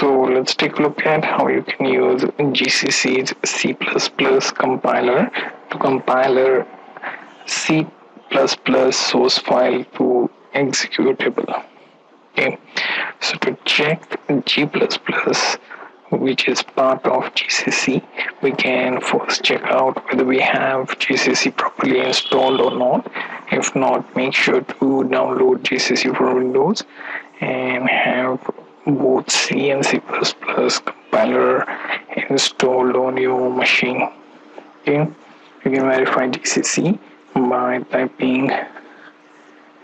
So let's take a look at how you can use GCC's C++ compiler to compile C++ source file to executable. Okay, so to check G++ which is part of GCC, we can first check out whether we have GCC properly installed or not. If not, make sure to download GCC for Windows and have both C and C++ compiler installed on your machine. Okay, you can verify GCC by typing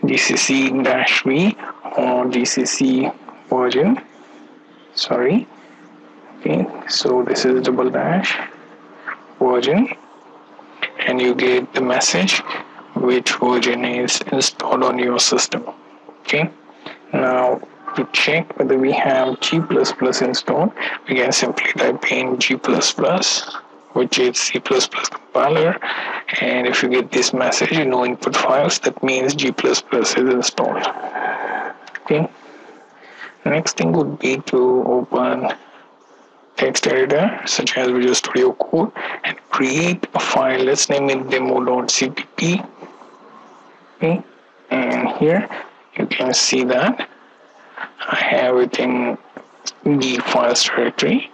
gcc-v or gcc version. Sorry. Okay so this is double dash version. And you get the message which version is installed on your system. Okay now to check whether we have G++ installed we can simply type in G++ which is C++ compiler and if you get this message no input files that means G++ is installed okay next thing would be to open text editor such as Visual Studio Code and create a file. Let's name it demo.cpp. Okay, and here you can see that I have it in the files directory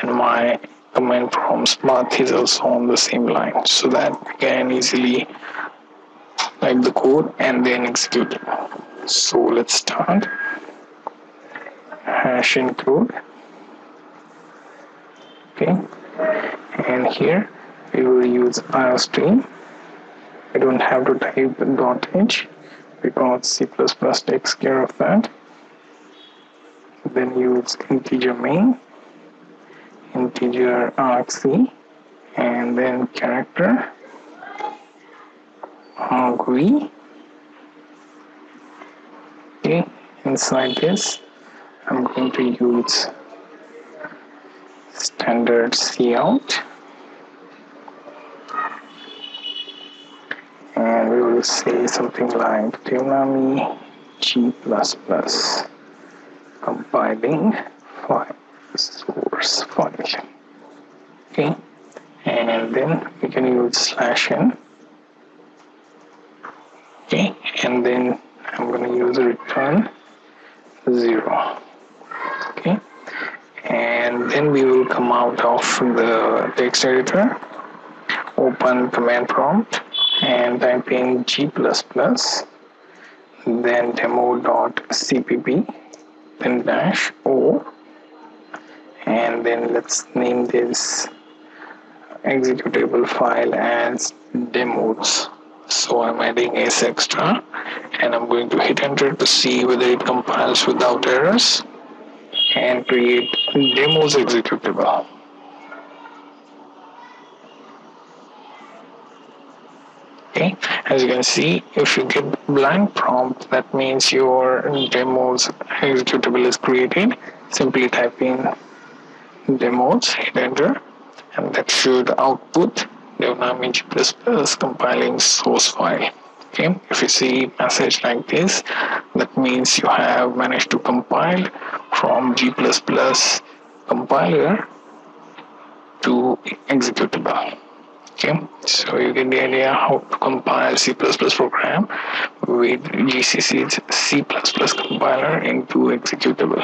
and my command prompts path is also on the same line. So that we can easily type the code and then execute it. So let's start. Hash include okay. And here we will use iostream I don't have to type dot h because C++ takes care of that. Then use integer main integer argc and then character argv okay inside this I'm going to use standard cout and we will say something like DevNami G++ compiling file source file okay and then we can use slash n. Okay and then I'm going to use return 0 okay and then we will come out of the text editor open command prompt and type in g++ then demo.cpp then dash o and then let's name this executable file as demos so I'm adding s extra and I'm going to hit enter to see whether it compiles without errors and create demos executable. Okay, as you can see, if you get blank prompt, that means your demos executable is created. Simply type in demos, hit enter, and that should output DevNami G++ compiling source file. Okay. If you see message like this that means you have managed to compile from G++ compiler to executable okay so you get the idea how to compile C++ program with GCC's C++ compiler into executable